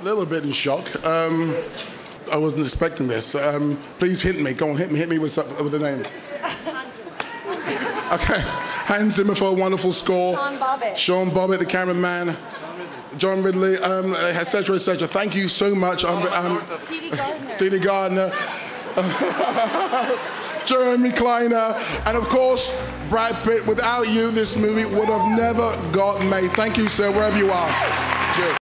A little bit in shock. Um, I wasn't expecting this. Um, please hit me. Go on, hit me. Hit me with, with the name. Okay, Hans Zimmer for a wonderful score. Sean Bobbitt. Sean Bobbitt, the cameraman. John Ridley, um, etc., etc. Thank you so much. Um, um, Dede Gardner. Dede Gardner, Jeremy Kleiner, and of course, Brad Pitt. Without you, this movie would have never got made. Thank you, sir, wherever you are. Cheers.